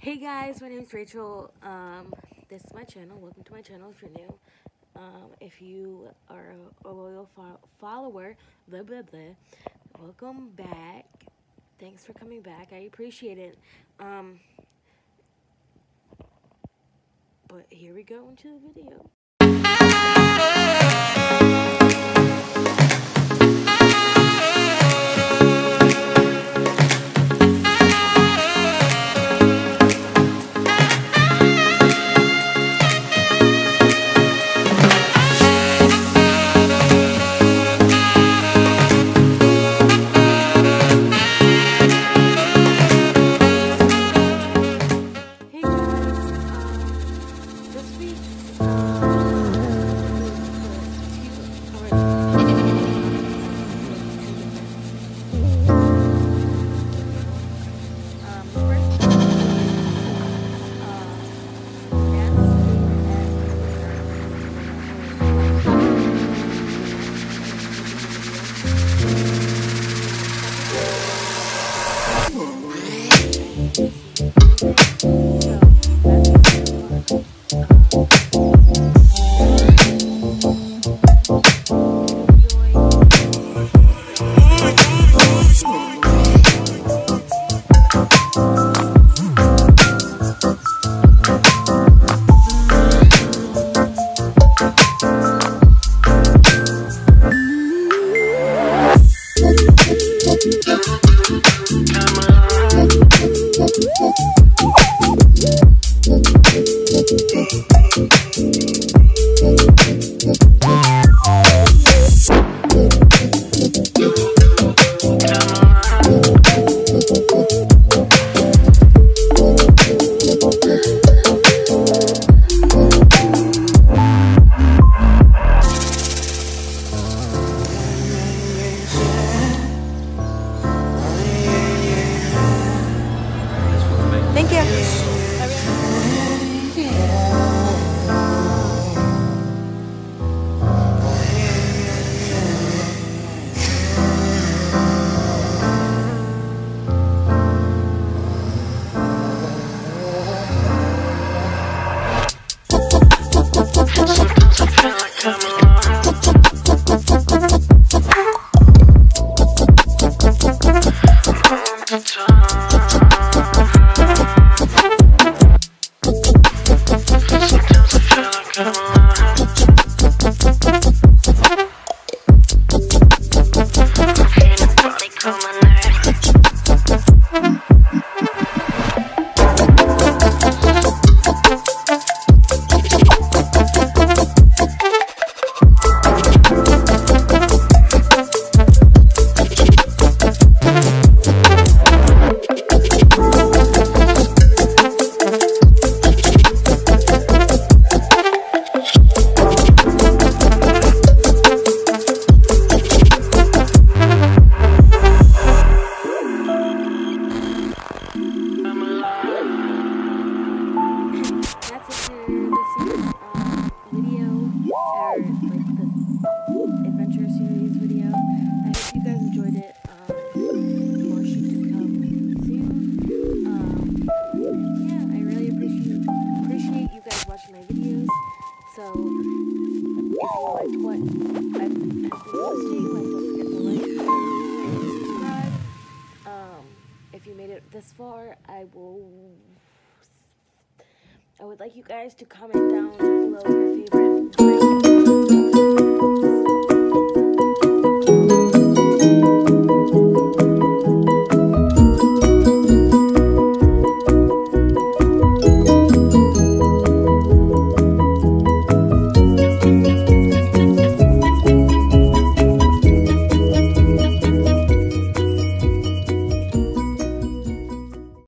Hey guys, my name is Rachel. Um, this is my channel. Welcome to my channel if you're new. Um, if you are a, loyal fo- follower, blah blah blah. Welcome back. Thanks for coming back. I appreciate it. Um, but here we go into the video. This far, I will I would like you guys to comment down below